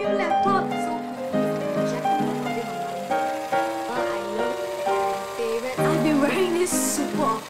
laptop. So I love my favorite. I've been wearing this super.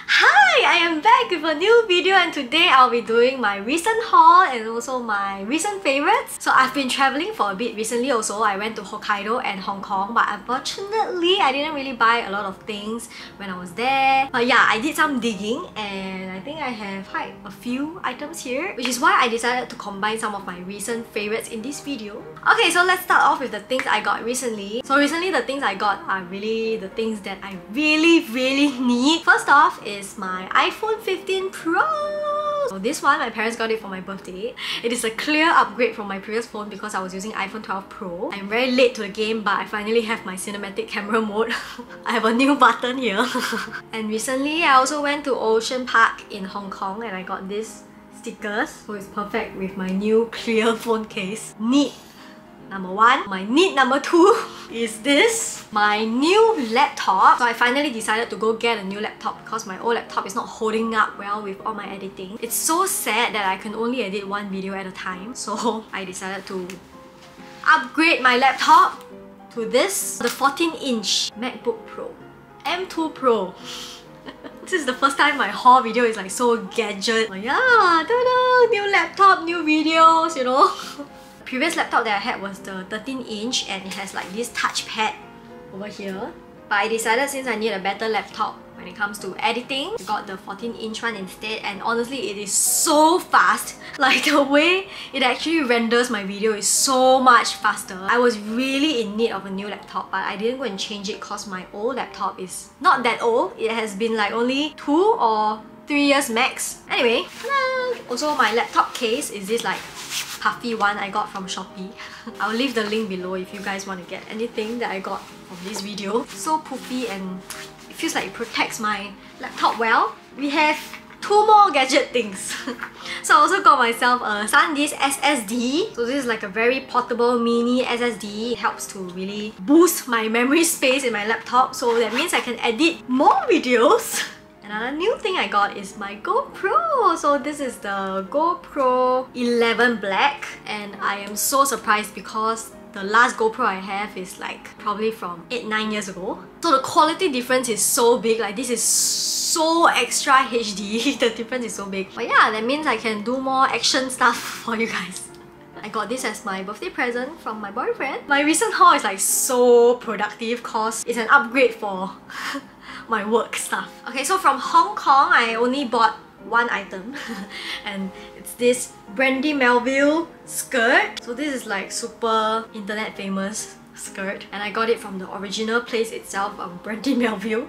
Hi, I am back with a new video and today I'll be doing my recent haul and also my recent favorites. So I've been traveling for a bit recently also. I went to Hokkaido and Hong Kong but unfortunately I didn't really buy a lot of things when I was there. But yeah, I did some digging and I think I have quite a few items here which is why I decided to combine some of my recent favorites in this video. Okay, so let's start off with the things I got recently. So recently the things I got are really the things that I really really need. First off is my iPhone 15 Pro. So this one, my parents got it for my birthday. It is a clear upgrade from my previous phone because I was using iPhone 12 Pro. I'm very late to the game but I finally have my cinematic camera mode. I have a new button here. and recently I also went to Ocean Park in Hong Kong and I got this stickers. So it's perfect with my new clear phone case. Neat number one. My need number two is this, my new laptop. So I finally decided to go get a new laptop because my old laptop is not holding up well with all my editing. It's so sad that I can only edit one video at a time. So I decided to upgrade my laptop to this, the 14 inch MacBook Pro. M2 Pro. this is the first time my haul video is like so gadget. Oh yeah, ta-da! New laptop, new videos, you know. Previous laptop that I had was the 13 inch and it has like this touchpad over here. But I decided since I need a better laptop when it comes to editing, I got the 14 inch one instead and honestly it is so fast. Like the way it actually renders my video is so much faster. I was really in need of a new laptop but I didn't go and change it because my old laptop is not that old. It has been like only 2 or 3 years max. Anyway, also my laptop case is this like puffy one I got from Shopee. I'll leave the link below if you guys want to get anything that I got from this video. So poofy and it feels like it protects my laptop well. We have two more gadget things. so I also got myself a SanDisk SSD. So this is like a very portable mini SSD. It helps to really boost my memory space in my laptop. So that means I can edit more videos. Another new thing I got is my GoPro. So this is the GoPro 11 Black and I am so surprised because the last GoPro I have is like probably from 8-9 years ago. So the quality difference is so big, like this is so extra HD, the difference is so big. But yeah, that means I can do more action stuff for you guys. I got this as my birthday present from my boyfriend. My recent haul is like so productive cause it's an upgrade for my work stuff. Okay, so from Hong Kong, I only bought one item and it's this Brandy Melville skirt. So this is like super internet famous skirt and I got it from the original place itself, of Brandy Melville.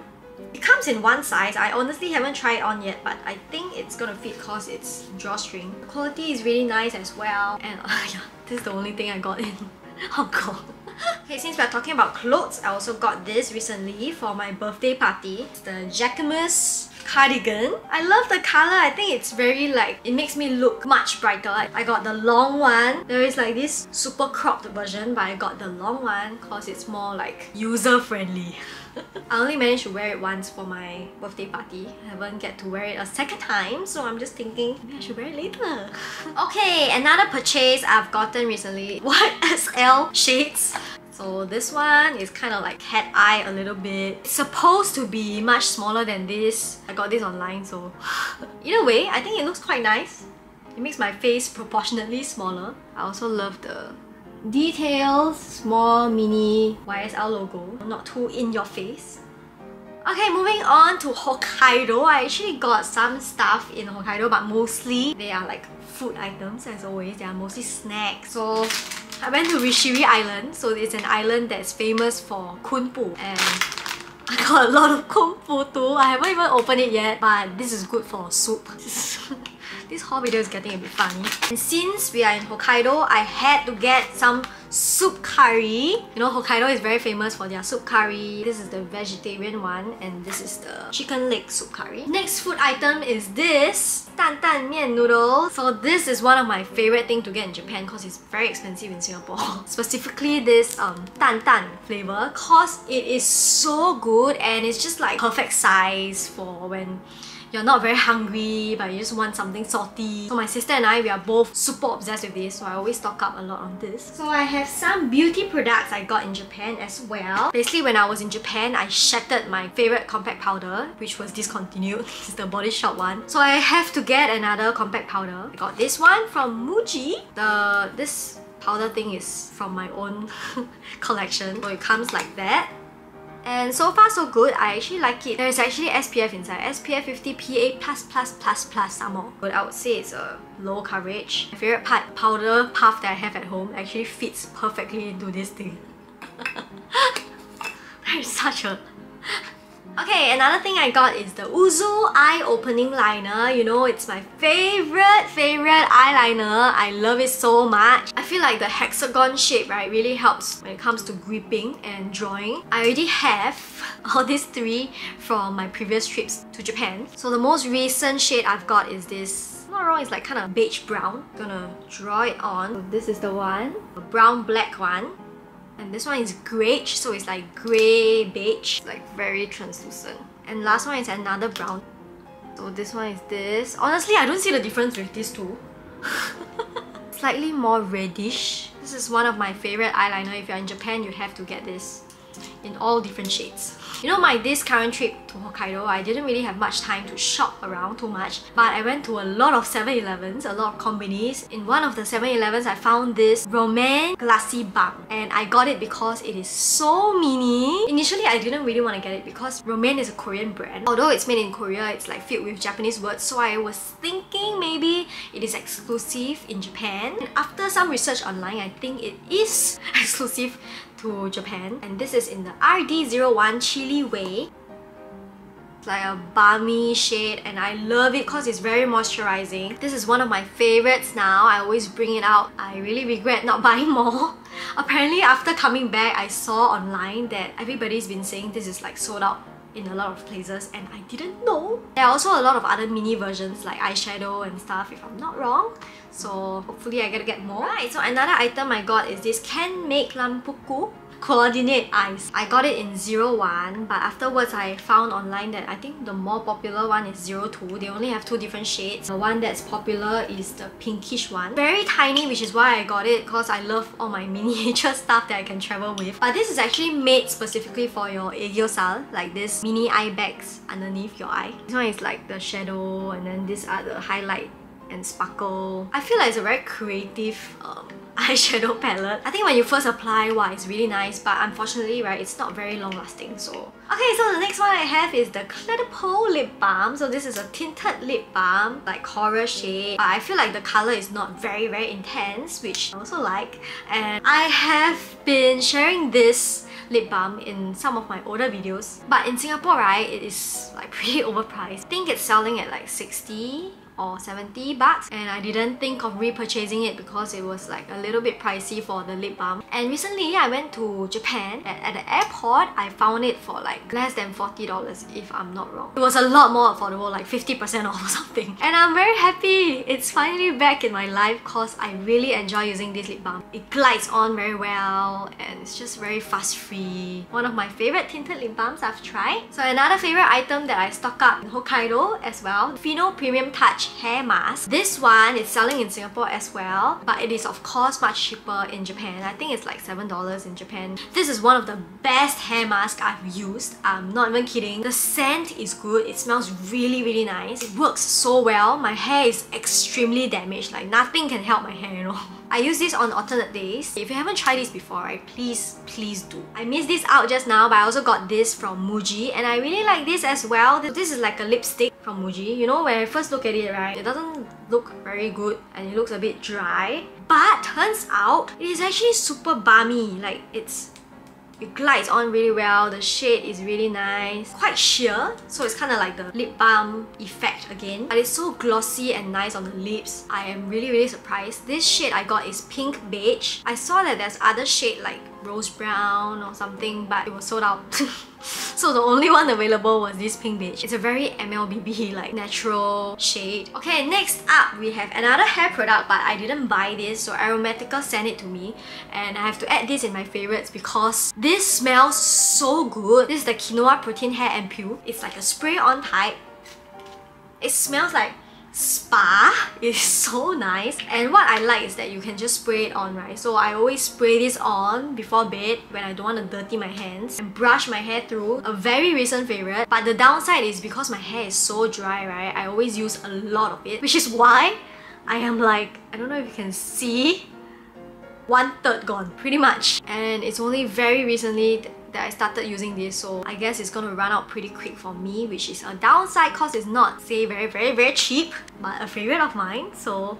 It comes in one size. I honestly haven't tried it on yet, but I think it's gonna fit cause it's drawstring. The quality is really nice as well. And uh, yeah, this is the only thing I got in Hong Kong. Okay, since we're talking about clothes, I also got this recently for my birthday party. It's the Jacquemus cardigan. I love the color. I think it's very like, it makes me look much brighter. I got the long one. There is like this super cropped version, but I got the long one because it's more like user friendly. I only managed to wear it once for my birthday party. I haven't get to wear it a second time, so I'm just thinking maybe I should wear it later. okay, another purchase I've gotten recently. What SL shades? So this one is kind of like cat eye a little bit. It's supposed to be much smaller than this. I got this online so... Either way, I think it looks quite nice. It makes my face proportionately smaller. I also love the details, small mini YSL logo, not too in your face. Okay, moving on to Hokkaido. I actually got some stuff in Hokkaido, but mostly they are like food items as always. They are mostly snacks. So I went to Rishiri Island. So it's an island that's famous for kombu and I got a lot of kombu too. I haven't even opened it yet, but this is good for soup. this whole video is getting a bit funny. And since we are in Hokkaido, I had to get some soup curry. You know, Hokkaido is very famous for their soup curry. This is the vegetarian one and this is the chicken leg soup curry. Next food item is this tan tan mian noodle. So this is one of my favorite thing to get in Japan because it's very expensive in Singapore. Specifically this um, tan tan flavor because it is so good and it's just like perfect size for when you're not very hungry but you just want something salty. So my sister and I, we are both super obsessed with this so I always stock up a lot on this. So I have some beauty products I got in Japan as well. Basically when I was in Japan, I shattered my favorite compact powder which was discontinued. it's the Body Shop one. So I have to get another compact powder. I got this one from Muji. The This powder thing is from my own collection. So it comes like that. And so far so good, I actually like it. There's actually SPF inside, SPF 50 PA++++ some more. But I would say it's a low coverage. My favorite part, powder puff that I have at home actually fits perfectly into this thing. that is such a Okay, another thing I got is the Uzu Eye Opening Liner. You know, it's my favorite, favorite eyeliner. I love it so much. I feel like the hexagon shape, right, really helps when it comes to gripping and drawing. I already have all these three from my previous trips to Japan. So the most recent shade I've got is this not wrong, it's like kind of beige brown. Gonna draw it on. This is the one, brown black one. And this one is grey, so it's like grey beige, like very translucent. And last one is another brown. So this one is this. Honestly, I don't see the difference with these two. Slightly more reddish. This is one of my favorite eyeliner. If you're in Japan, you have to get this in all different shades. You know, my this current trip to Hokkaido, I didn't really have much time to shop around too much, but I went to a lot of 7-Elevens, a lot of companies. In one of the 7-Elevens, I found this rom&nd Glassy Balm, and I got it because it is so mini. Initially, I didn't really want to get it because rom&nd is a Korean brand. Although it's made in Korea, it's like filled with Japanese words, so I was thinking maybe it is exclusive in Japan. And after some research online, I think it is exclusive to Japan and this is in the RD01 Chili Way. It's like a balmy shade and I love it because it's very moisturizing. This is one of my favorites now. I always bring it out. I really regret not buying more. Apparently after coming back, I saw online that everybody's been saying this is like sold out in a lot of places and I didn't know. There are also a lot of other mini versions like eyeshadow and stuff if I'm not wrong. So hopefully I gotta get more. Right, so another item I got is this Canmake Plumpuku coordinate eyes. I got it in 01 but afterwards I found online that I think the more popular one is 02. They only have two different shades. The one that's popular is the pinkish one. Very tiny which is why I got it because I love all my miniature stuff that I can travel with. But this is actually made specifically for your aegyosal like this mini eye bags underneath your eye. This one is like the shadow and then these are the highlight and sparkle. I feel like it's a very creative um, eyeshadow palette. I think when you first apply, wow, it's really nice, but unfortunately, right, it's not very long lasting, so. Okay, so the next one I have is the Clé Lip Balm. So this is a tinted lip balm, like coral shade. But I feel like the color is not very, very intense, which I also like. And I have been sharing this lip balm in some of my older videos. But in Singapore, right, it is like pretty overpriced. I think it's selling at like 60 or 70 bucks and I didn't think of repurchasing it because it was like a little bit pricey for the lip balm. And recently I went to Japan and at the airport I found it for like less than $40 if I'm not wrong. It was a lot more affordable, like 50% off or something. And I'm very happy it's finally back in my life because I really enjoy using this lip balm. It glides on very well and it's just very fast free. One of my favorite tinted lip balms I've tried. So another favorite item that I stock up in Hokkaido as well, Fino Premium Touch hair mask. This one is selling in Singapore as well, but it is of course much cheaper in Japan. I think it's like $7 in Japan. This is one of the best hair masks I've used. I'm not even kidding. The scent is good. It smells really, really nice. It works so well. My hair is extremely damaged. Like nothing can help my hair, you know. I use this on alternate days. If you haven't tried this before, right, please, please do. I missed this out just now, but I also got this from Muji and I really like this as well. This is like a lipstick from Muji. You know, when I first look at it, right, it doesn't look very good and it looks a bit dry. But turns out, it is actually super balmy. Like, it's it glides on really well, the shade is really nice. Quite sheer, so it's kind of like the lip balm effect again. But it's so glossy and nice on the lips. I am really really surprised. This shade I got is pink beige. I saw that there's other shade like rose brown or something, but it was sold out. so the only one available was this pink beige. It's a very MLBB like natural shade. Okay, next up we have another hair product but I didn't buy this so Aromatica sent it to me and I have to add this in my favorites because this smells so good. This is the Quinoa Protein Hair Ampoule. It's like a spray-on type It smells like spa is so nice. And what I like is that you can just spray it on right? So I always spray this on before bed when I don't want to dirty my hands and brush my hair through. A very recent favorite but the downside is because my hair is so dry right? I always use a lot of it which is why I am like I don't know if you can see one third gone pretty much. And it's only very recently that I started using this so I guess it's gonna run out pretty quick for me which is a downside cause it's not say very very very cheap but a favorite of mine so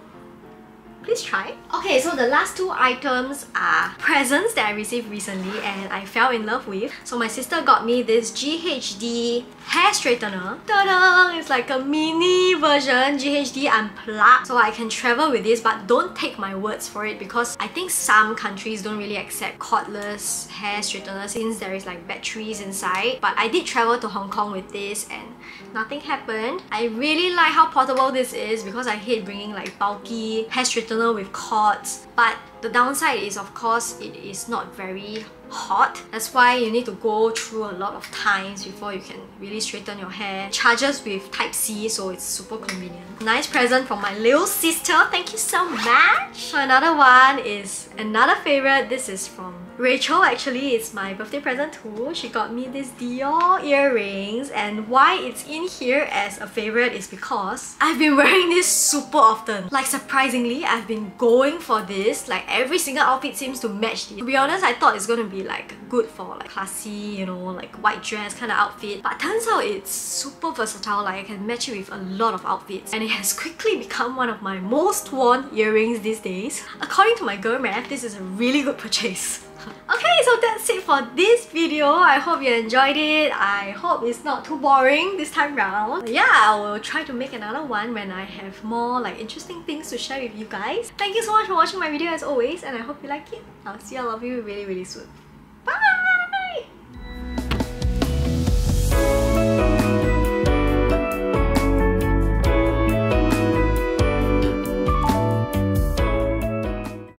please try. Okay, so the last two items are presents that I received recently and I fell in love with. So my sister got me this GHD hair straightener. Ta-da! It's like a mini version GHD unplugged. So I can travel with this but don't take my words for it because I think some countries don't really accept cordless hair straightener since there is like batteries inside. But I did travel to Hong Kong with this and nothing happened. I really like how portable this is because I hate bringing like bulky hair straightener with cords. But the downside is of course it is not very hot. That's why you need to go through a lot of times before you can really straighten your hair. Charges with Type-C so it's super convenient. Nice present from my little sister. Thank you so much. Another one is another favorite. This is from Rachel actually it's my birthday present too. She got me these Dior earrings and why it's in here as a favorite is because I've been wearing this super often. Like surprisingly, I've been going for this. Like every single outfit seems to match this. To be honest, I thought it's gonna be like good for like classy, you know, like white dress kind of outfit. But turns out it's super versatile. Like I can match it with a lot of outfits. And it has quickly become one of my most worn earrings these days. According to my girl math, this is a really good purchase. Okay, so that's it for this video. I hope you enjoyed it. I hope it's not too boring this time round. Yeah, I will try to make another one when I have more like interesting things to share with you guys. Thank you so much for watching my video as always and I hope you like it. I'll see all of you really really soon.